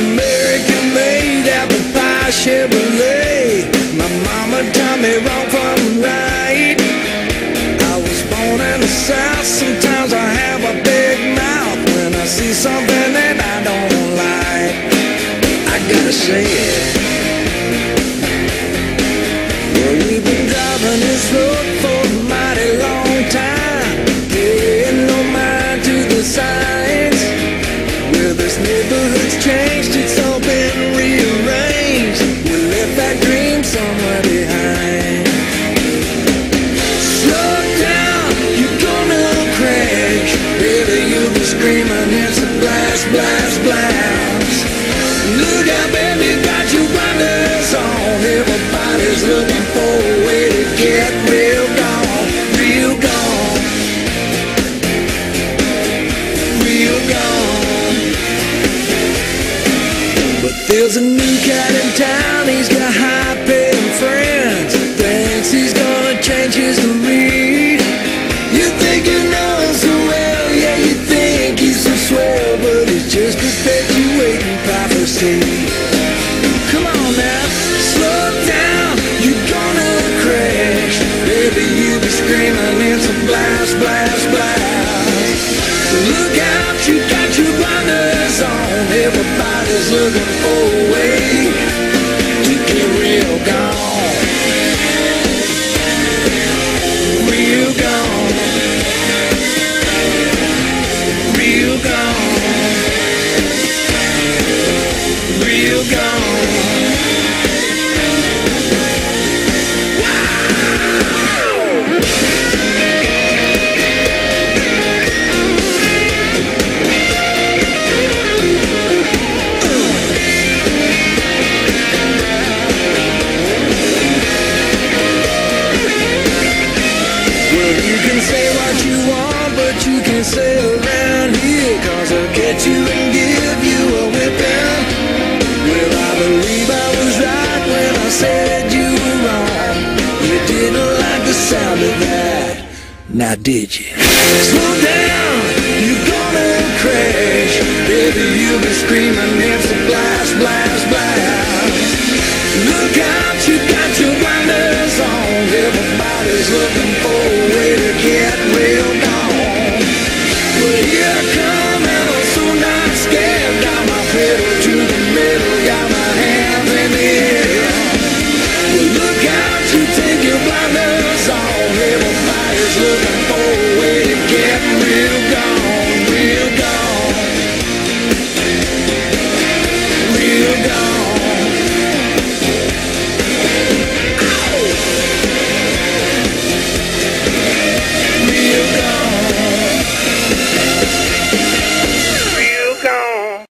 American made, apple pie Chevrolet. My mama taught me wrong from right. I was born in the South, sometimes I have a big mouth when I see something that I don't like. I gotta say it. Blast, blast. Look out, baby, got your blinders on. Everybody's looking for a way to get real gone, real gone, real gone. But there's a new cat in town, Everybody's looking for a way around here, cause I'll get you and give you a whipping. Well, I believe I was right when I said you were wrong. You didn't like the sound of that. Now, did you? Slow down, you're gonna crash. Baby, you'll screaming,